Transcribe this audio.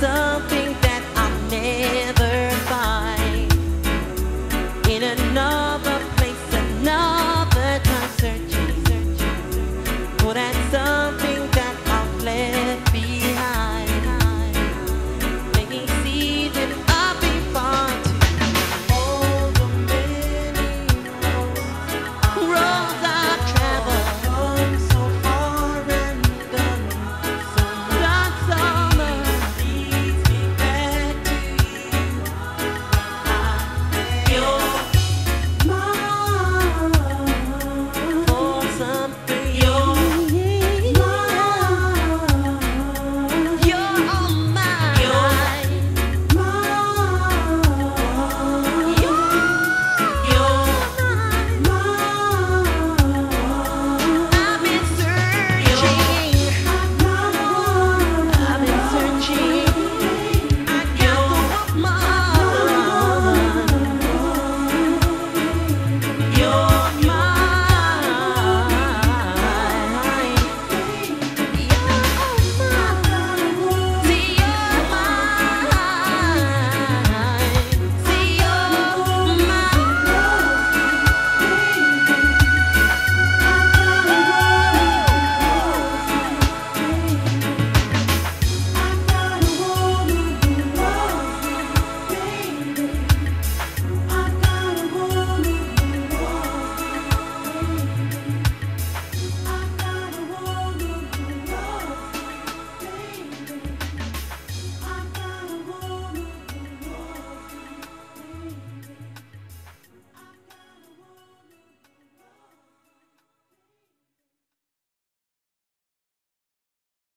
something